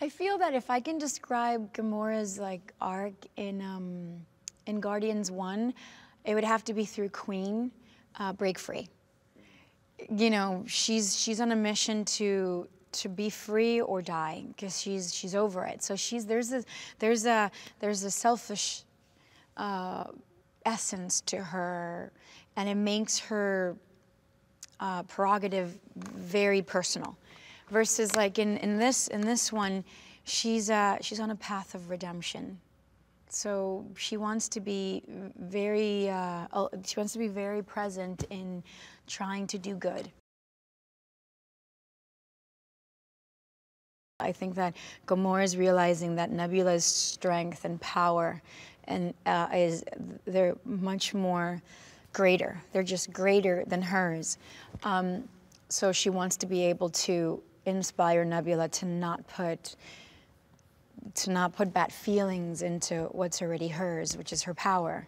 I feel that if I can describe Gamora's like arc in um, in Guardians One, it would have to be through Queen, uh, Break Free. You know, she's she's on a mission to to be free or die because she's she's over it. So she's there's a there's a there's a selfish uh, essence to her, and it makes her uh, prerogative very personal versus like in, in this in this one she's uh, she's on a path of redemption so she wants to be very uh, she wants to be very present in trying to do good I think that Gamora is realizing that Nebula's strength and power and uh, is they're much more greater. They're just greater than hers. Um, so she wants to be able to inspire Nebula to not put to not put bad feelings into what's already hers, which is her power,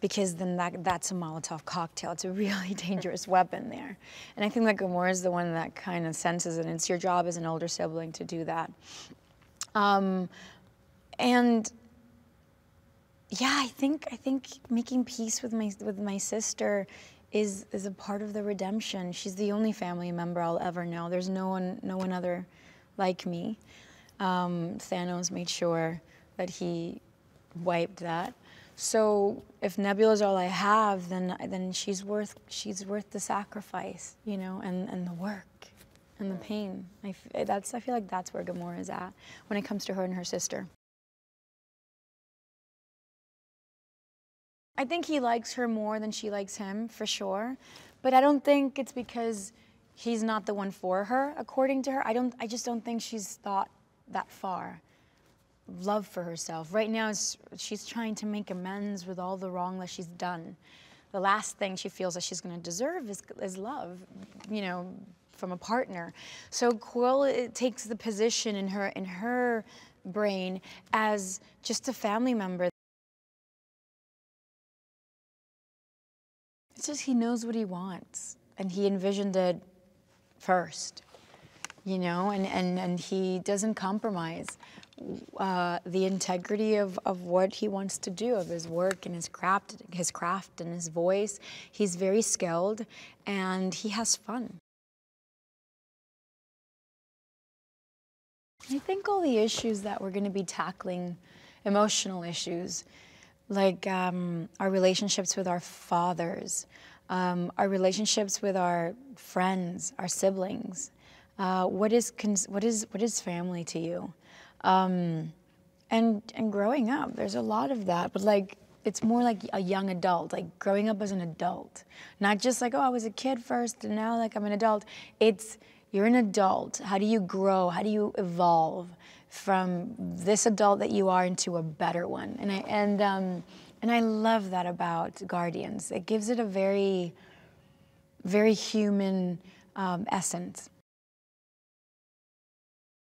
because then that, that's a Molotov cocktail. It's a really dangerous weapon there. And I think that Gamora is the one that kind of senses it. And it's your job as an older sibling to do that. Um, and yeah, I think I think making peace with my with my sister is is a part of the redemption. She's the only family member I'll ever know. There's no one no one other like me. Um, Thanos made sure that he wiped that. So if Nebula's all I have, then then she's worth she's worth the sacrifice, you know, and and the work and the pain. I, that's I feel like that's where Gamora is at when it comes to her and her sister. I think he likes her more than she likes him, for sure. But I don't think it's because he's not the one for her, according to her. I don't. I just don't think she's thought that far. Love for herself. Right now, she's trying to make amends with all the wrong that she's done. The last thing she feels that she's going to deserve is, is love, you know, from a partner. So Quill takes the position in her in her brain as just a family member. It's just he knows what he wants and he envisioned it first, you know, and, and, and he doesn't compromise uh, the integrity of, of what he wants to do, of his work and his craft, his craft and his voice. He's very skilled and he has fun. I think all the issues that we're going to be tackling, emotional issues, like um, our relationships with our fathers, um, our relationships with our friends, our siblings. Uh, what is what is what is family to you? Um, and and growing up, there's a lot of that, but like it's more like a young adult, like growing up as an adult, not just like oh I was a kid first and now like I'm an adult. It's you're an adult. How do you grow? How do you evolve? From this adult that you are into a better one. And I, and, um, and I love that about Guardians. It gives it a very, very human um, essence.